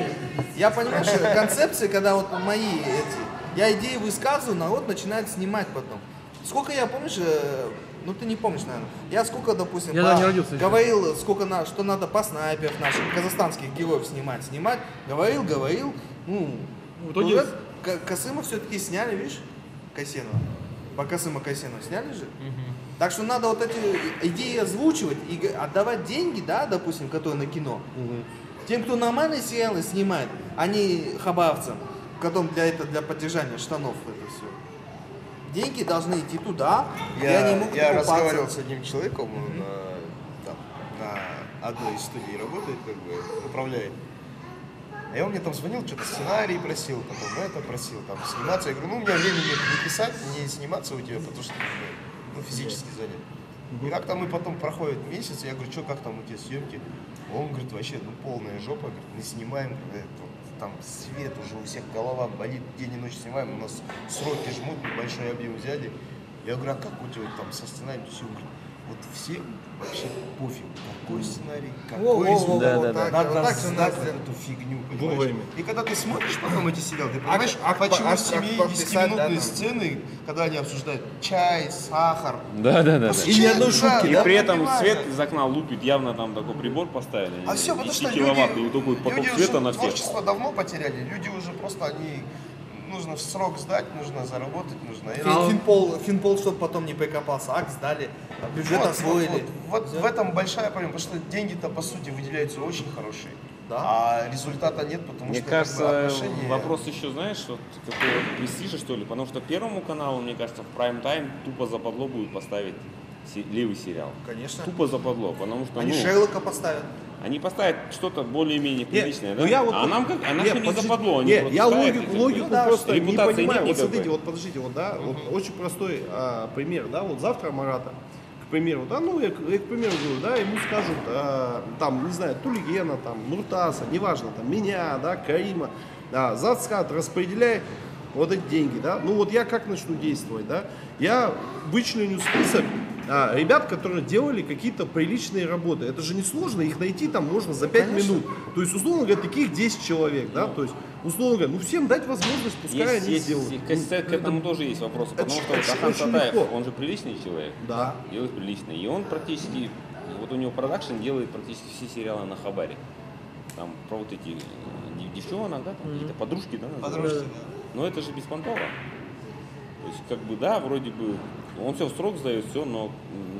Я понимаешь, концепции, когда вот мои эти, я идеи высказываю, народ начинает снимать потом. Сколько я, помнишь, э, ну ты не помнишь, наверное, я сколько, допустим, Я по- не родился еще. говорил, сколько на, что надо по снайперов наших, казахстанских героев снимать, снимать, говорил, говорил, ну, В итоге- Ка- Касыма все-таки сняли, видишь, Кайсенова, по Касыма Кайсенова сняли же? Так что надо вот эти идеи озвучивать и отдавать деньги, да, допустим, которые на кино. Тем, кто нормальные сериалы снимает, а не хабаровцам, которым для этого для поддержания штанов это все. Деньги должны идти туда, и Я, они могут я покупаться. разговаривал с одним человеком, он э, там, на одной из студий работает, как бы управляет. И он мне там звонил, что-то сценарий просил, потом это просил, там сниматься. Я говорю, ну у меня времени нет не писать, не сниматься у тебя, потому что бы, ну, физически занят. И как там мы потом проходит месяц, я говорю, что как там у тебя съемки? Он говорит, вообще, ну полная жопа, говорит, не снимаем, говорит, вот там свет уже у всех голова болит, день и ночь снимаем, у нас сроки жмут, большой объем взяли. Я говорю, а как у тебя там со сценарием? Все, говорит, вот всем вообще пофиг, какой сценарий, какой вот да, так, да. Надо вот эту фигню, понимаешь? Вовремя. И когда ты смотришь потом эти сериалы, ты понимаешь, ак- почему ак- 7 ак- подписать, да, 10-минутные там. сцены, когда они обсуждают чай, сахар, Да, да, да. И ни одной шутки, И при этом Понимаешь? свет из окна лупит, явно там такой прибор поставили. А все, потому 10 что киловатт, люди, и такой поток люди света уже на всех. творчество давно потеряли. Люди уже просто, они, нужно в срок сдать, нужно заработать, нужно. А он- Финпол, Финпол, чтобы потом не прикопался, акт сдали, бюджет Вот, освоили. вот, вот, вот в этом большая проблема, потому что деньги-то по сути выделяются очень хорошие, Да. а результата нет, потому Мне что как бы, кажется, отношения- вопрос еще, знаешь, вот какого престижа, что ли, потому что Первому каналу, мне кажется, в прайм-тайм тупо западло будет поставить левый сериал. Конечно. Тупо западло, потому что, Они ну, Шерлока поставят. Они поставят что-то более-менее приличное, Нет, да? ну я вот а нам как, а нам нет, не подожди- западло, они нет, я логику, бы, логику да, просто не понимаю. нет Вот смотрите, вот подождите, вот да, вот очень простой а, пример, да, вот завтра Марата, к примеру, да, ну я, к- я к примеру говорю, да, ему скажут, а, там, не знаю, Тулигена, там, Нуртаса, неважно, там, меня, да, Карима, да, скажут, распределяй вот эти деньги, да, ну вот я как начну действовать, да, я вычленю список а, ребят, которые делали какие-то приличные работы. Это же несложно, их найти там можно за 5 минут. То есть, условно говоря, таких 10 человек, да, то есть, условно говоря, ну всем дать возможность, пускай Есть, они есть, сделают. есть, к, к этому тоже есть вопросы, это потому ж- что это Ахан Сатаев, легко. он же приличный человек, Да. делает приличный, и он практически, вот у него продакшн делает практически все сериалы на Хабаре. Там про вот эти э, дев- девчонок, да, там какие-то подружки, да? Подружки, Но это же беспонтово. То есть, как бы, да, вроде бы, он все в срок сдает, все, но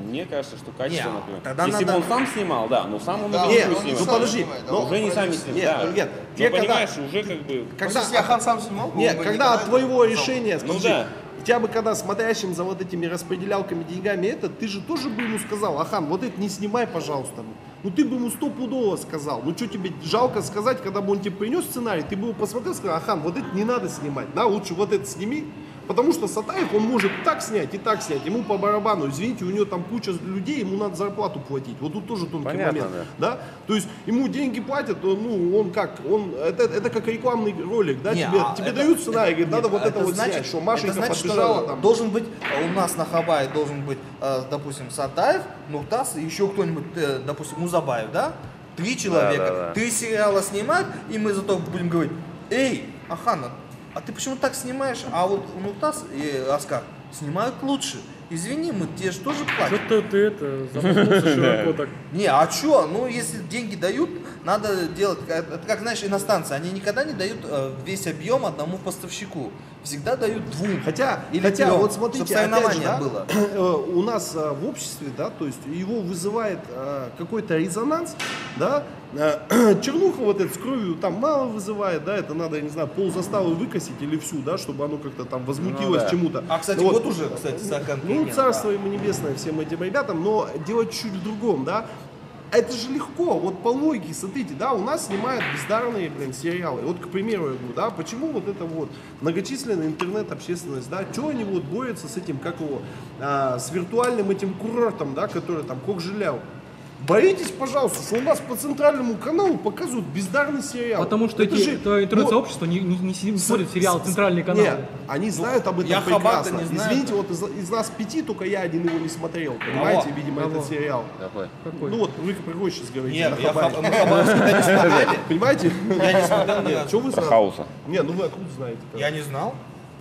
мне кажется, что качество, Не, например, тогда если надо- бы он сам снимал, да, но сам он Да, Нет, не он не снимает. ну сам подожди, но он уже не сами снимают. Нет, да. нет, Но те, когда- понимаешь, уже как бы... Когда, Если Ахан сам снимал, Нет, когда от твоего решения, Ну скажи, да. тебя бы когда смотрящим за вот этими распределялками деньгами это, ты же тоже бы ему сказал, Ахан, вот это не снимай, пожалуйста. Ну ты бы ему стопудово сказал. Ну что тебе жалко сказать, когда бы он тебе принес сценарий, ты бы его посмотрел и сказал, Ахан, вот это не надо снимать, да, лучше вот это сними. Потому что Сатаев, он может так снять и так снять, ему по барабану, извините, у него там куча людей, ему надо зарплату платить. Вот тут тоже тонкий Понятно, момент. Да. То есть ему деньги платят, ну он как, он, это, это как рекламный ролик, да, Не, тебе, а тебе это- дают сценарий, говорит, надо Нет, вот это, вот значит- снять, что Машенька это значит, подбежала что там. Должен быть э, у нас на Хабае должен быть, э, допустим, Сатаев, Нуртас и еще кто-нибудь, э, допустим, Музабаев, да? Три человека, да, да. три сериала снимают, и мы зато будем говорить, эй, Ахана, а ты почему так снимаешь? А вот Нуртас и Аскар снимают лучше. Извини, мы тебе же тоже платим. Что-то ты это замахнулся [laughs] широко так. Не, а чё? Ну, если деньги дают, надо делать, как- это как, знаешь, иностранцы, они никогда не дают э, весь объем одному поставщику. Всегда дают двум. Хотя, Или хотя трем, вот смотрите, опять же, да, было. [clears throat] э, у нас э, в обществе, да, то есть его вызывает э, какой-то резонанс, да, э, [clears throat] чернуха вот эта с кровью там мало вызывает, да, это надо, я не знаю, пол заставы выкосить или всю, да, чтобы оно как-то там возмутилось да. чему-то. А, кстати, Ну вот уже, кстати, стакан Ну, царство да. ему небесное всем этим ребятам, но дело чуть в другом, да. Это же легко, вот по логике, смотрите, да, у нас снимают бездарные, блин, сериалы. Вот, к примеру, я говорю, да, почему вот это вот многочисленная интернет-общественность, да, что они вот борются с этим, как его, а, с виртуальным этим курортом, да, который там Кокжиляу. Боитесь, пожалуйста, что у нас по центральному каналу показывают бездарный сериал. Потому что Это эти, же- интернет-сообщество вот, не, не, не смотрит сериал «Центральный канал». Нет, они знают об этом я прекрасно. не знаю. Извините, вот из, из нас пяти только я один его не смотрел. Понимаете, видимо, Кого? этот сериал. Какой? Какой? Ну вот, вы какой сейчас говорите? Нет, на я. Хаб- мы не смотрели. Понимаете? Я не смотрел что вы сразу? Хауса. Не, ну вы откуда знаете? Я не знал.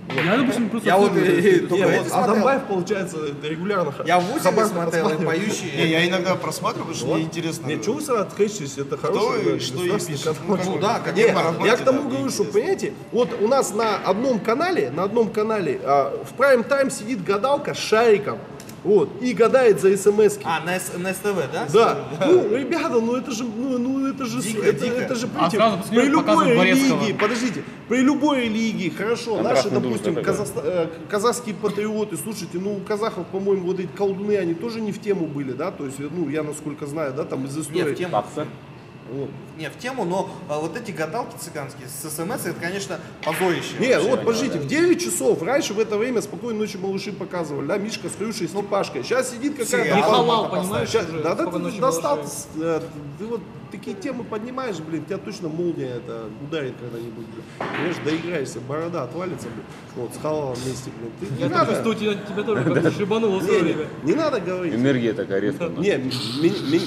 Я, допустим, просто... Я вот помню, э, вот. Адамбаев, получается, регулярно Я в Усине Хабар смотрел и просматривает. Не, поющий. я иногда просматриваю, потому что Вот. мне интересно. Нет, что вы сразу откреститесь, это хороший что и пишет. Ну, да, работе, я к тому говорю, что, понимаете, вот у нас на одном канале, на одном канале а, в прайм тайм сидит гадалка с шариком, вот, и гадает за смс А, на, С- на СТВ, да? Да, ну, ребята, ну это же, ну, ну это же, Дико, это, дико. это же, А понимаете, сразу после при любой религии, подождите, при любой религии, хорошо, наши, Контрастный душ, допустим, казахста- э, казахские патриоты, слушайте, ну, у казахов, по-моему, вот эти колдуны, они тоже не в тему были, да, то есть, ну, я насколько знаю, да, там из Не, истории. в тему. Не, в тему, но а, вот эти гадалки цыганские с СМС, это, конечно, позорище. Не, вообще. вот, подождите, в 9 часов, раньше в это время спокойной ночи малыши показывали, да, Мишка с Хрюшей, с Степашкой. Сейчас сидит какая-то... Не халал, понимаешь? Уже, да, да, «Спокойной ты ночи, достал, малыши». с- э, ты вот такие темы поднимаешь, блин, тебя точно молния это ударит когда-нибудь, блин. Понимаешь, доиграешься, борода отвалится, блин, вот, с халалом вместе, блин. Ты, не Я надо, чувствую, тебя, тебя тоже [laughs] как-то шибануло в не, свое не, время. не надо говорить. Энергия такая резкая. Не,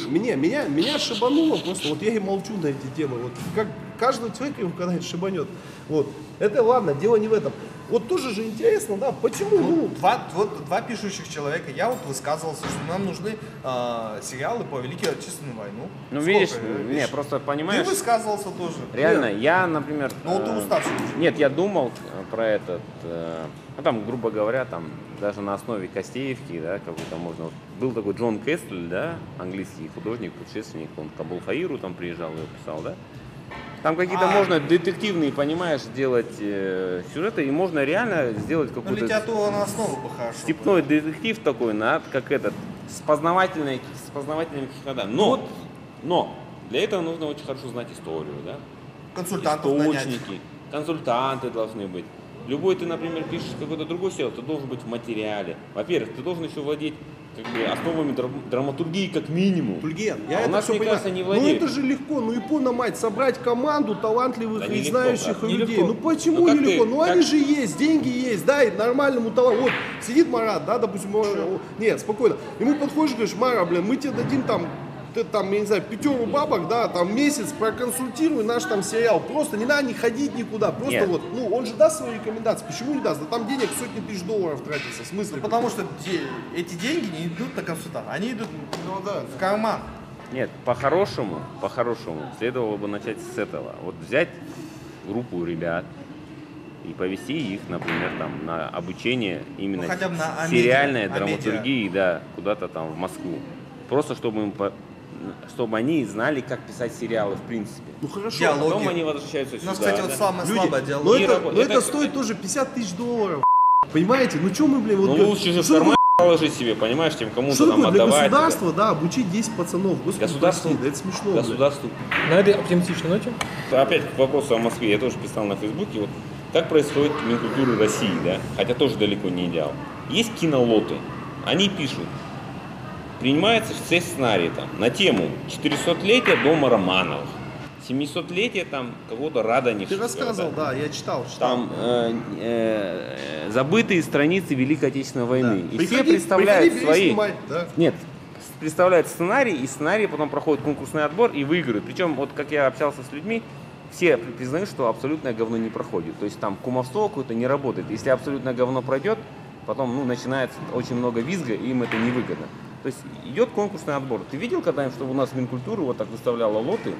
меня, меня, меня шибануло просто, вот я и молчу на эти темы, вот как каждого человека его когда-нибудь шибанет, вот. Это ладно, дело не в этом. Вот тоже же интересно, да, почему, ну, Два, вот, два пишущих человека. Я вот высказывался, что нам нужны а, сериалы по Великой Отечественной войну. Ну Сколько, видишь, э, не, видишь? просто Ты понимаешь, высказывался тоже. реально, я, например... Ну вот ты э, уставший. Нет, я думал э, про этот, э, ну там, грубо говоря, там даже на основе Костеевки, да, какой-то можно. вот был такой Джон Кестль, да, английский художник, путешественник, он к Абулфаиру там приезжал и писал, да. Там какие-то А. можно детективные, понимаешь, делать э, сюжеты, и можно реально сделать Ну, какой-то литература на основу хорошо. степной детектив такой, на, как этот, с познавательной, с познавательными какими-то ходами. Но, но, для этого нужно очень хорошо знать историю, да Консультантов нанять. источники, консультанты должны быть. Любой ты, например, пишешь какой-то другой сериал, ты должен быть в материале. Во-первых, ты должен еще владеть как бы, основами драм- драматургии как минимум. Тульген, я А у это нас, все мне понимаю. кажется, не ну это же легко, ну и на мать, собрать команду талантливых Да и нелегко, знающих брат, людей. нелегко. Ну почему Ну, как нелегко? ты- ну как- они же есть, деньги есть, да, и нормальному таланту. Вот сидит Марат, да, допустим, он- он- нет, спокойно. Ему подходишь, говоришь, Мара, блин, мы тебе дадим там ты там, я не знаю, пятеру бабок, да, там месяц проконсультируй наш там сериал. Просто не надо не ходить никуда. Просто Нет. вот, ну, он же даст свои рекомендации. Почему не даст? Да там денег сотни тысяч долларов тратится. В смысле? Потому что де- эти деньги не идут на консультанта, они идут Ну да. в карман. Нет, по-хорошему, по-хорошему, следовало бы начать с этого. Вот взять группу ребят и повести их, например, там, на обучение именно Ну, хотя бы на амедиа- сериальной амедиа. драматургии, да, куда-то там в Москву. Просто чтобы им по- чтобы они знали, как писать сериалы в принципе. Ну хорошо. Диалоги. Потом они возвращаются У сюда. нас, кстати, вот да. самое Люди, слабое но диалог. И это, работа- но это это- стоит тоже 50 тысяч долларов. Понимаете? Ну что мы, блин, вот... Ну говорим, лучше же положить себе, понимаешь, чем кому-то Что там такое для отдавать. государства, да, обучить 10 пацанов? Господи, Государство, прости, да это смешно. государству На этой оптимистичной ноте Опять к вопросу о Москве. Я тоже писал на Фейсбуке. Вот как происходит Минкультуры России, да? Хотя тоже далеко не идеал. Есть кинолоты. Они пишут. Принимается все сценарии там на тему 400-летия дома Романовых. 700-летие там кого-то Радонежского. Ты рассказывал, да. да, я читал, читал. Там э, э, забытые страницы Великой Отечественной Да. войны. И все Приходи- представляют приходи, свои. снимай, да. Нет, представляют сценарий, и сценарий потом проходит конкурсный отбор и выигрывают. Причем, вот как я общался с людьми, все при- признают, что абсолютное говно не проходит. То есть там кумовство какое-то не работает. Если абсолютное говно пройдет, потом ну, начинается очень много визга, и им это невыгодно. То есть идет конкурсный отбор. Ты видел когда-нибудь, чтобы у нас Минкультура вот так выставляла лоты?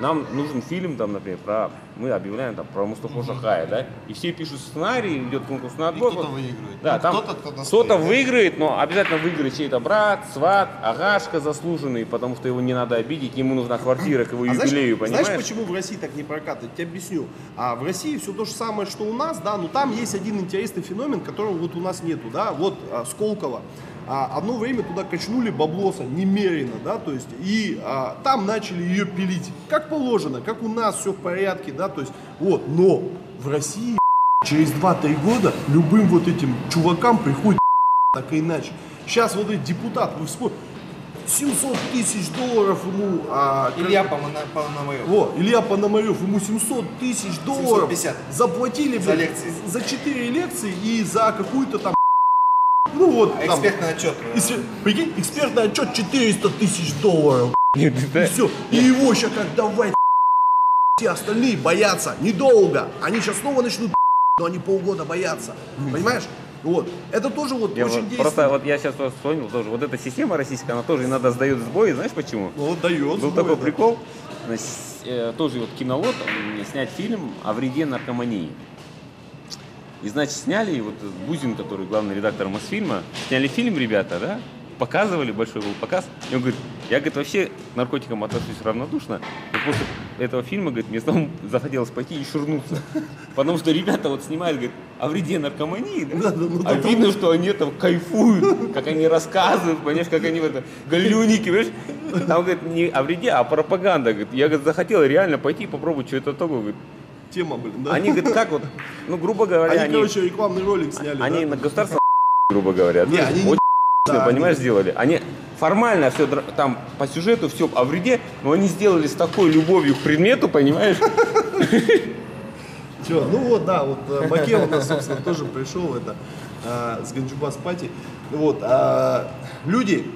Нам нужен фильм, там, например, про, мы объявляем там, про Мустафу Шахая, да, и все пишут сценарий, идет конкурсный И отбор. кто-то вот. выигрывает. Да, Ну, там кто-то, кто кто-то выиграет, но обязательно выиграет чей-то брат, сват, агашка заслуженный, потому что его не надо обидеть, ему нужна квартира к его А знаешь, юбилею, понимаешь? знаешь, почему в России так не прокатывает? Я тебе объясню. А в России все то же самое, что у нас, да, но там есть один интересный феномен, которого вот у нас нету, да, вот а, Сколково. А, одно время туда качнули баблоса немерено, да, то есть, и а, там начали ее пилить, как положено, как у нас все в порядке, да, то есть, вот, но в России [laughs] через 2-3 года любым вот этим чувакам приходит [laughs] так и иначе. Сейчас вот эти депутаты, вы вспомните, 700 тысяч долларов ему... а, Илья Понома- Пономарев. Во, Илья Пономарев, ему 700 тысяч долларов 750. заплатили За блин, лекции. за 4 лекции и за какую-то там... Ну вот, А там, Экспертный отчет. если- прикинь, экспертный отчет 400 тысяч долларов. [laughs] И все. И его еще как давай [laughs] все остальные боятся недолго. Они сейчас снова начнут [laughs] но они полгода боятся. Понимаешь? Вот. Это тоже вот Я очень вот, действенно. просто вот я сейчас вспомнил тоже, вот эта система российская, она тоже иногда сдает сбои, знаешь почему? Ну, вот дает. Был сбой, такой да. прикол, значит, э, тоже вот кинолот, снять фильм о вреде наркомании. И, значит, сняли, вот Бузин, который главный редактор Мосфильма, сняли фильм, ребята, да, показывали, большой был показ, и он говорит, я, говорит, вообще к наркотикам отношусь равнодушно, но после этого фильма, говорит, мне снова захотелось пойти и шурнуться, потому что ребята вот снимают, говорит, о вреде наркомании, да? Ну, а да, видно, что они там кайфуют, как они рассказывают, понимаешь, как они в это, галюники, понимаешь, там, говорит, не о вреде, а пропаганда, говорит, я, говорит, захотел реально пойти и попробовать, что это такое, говорит, Тема, блин, да? они, говорит, как вот, ну, грубо говоря, Они, они, короче, рекламный ролик сняли, они да? на государство, [laughs] грубо говоря, Не, они очень [laughs] да, понимаешь, они- сделали. Они формально все там по сюжету все о вреде, но они сделали с такой любовью к предмету, понимаешь? Чё, ну вот, да, вот э, Баке у нас, собственно, тоже пришел, это э, с Ганджубас Пати. Вот, а, люди,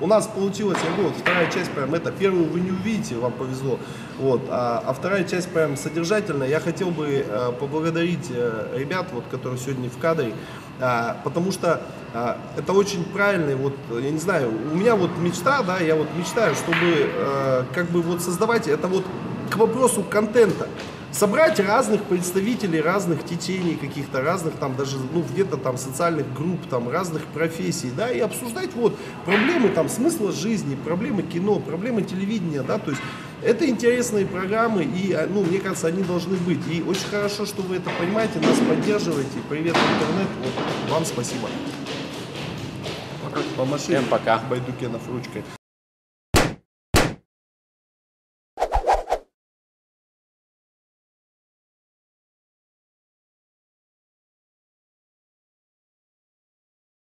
у нас получилось, я говорю, вторая часть прям это, первую вы не увидите, вам повезло. Вот, а, а вторая часть прям содержательная. Я хотел бы э, поблагодарить э, ребят, вот, которые сегодня в кадре, а, потому что а, это очень правильный, вот, я не знаю, у меня вот мечта, да, я вот мечтаю, чтобы э, как бы вот создавать, это вот к вопросу контента собрать разных представителей разных течений каких-то разных там даже ну где-то там социальных групп там разных профессий да и обсуждать вот проблемы там смысла жизни проблемы кино проблемы телевидения да то есть это интересные программы и а, ну мне кажется они должны быть. И очень хорошо что вы это понимаете нас поддерживаете. Привет интернет. Вот вам спасибо. Помаши Всем пока. Байдукенов ручкой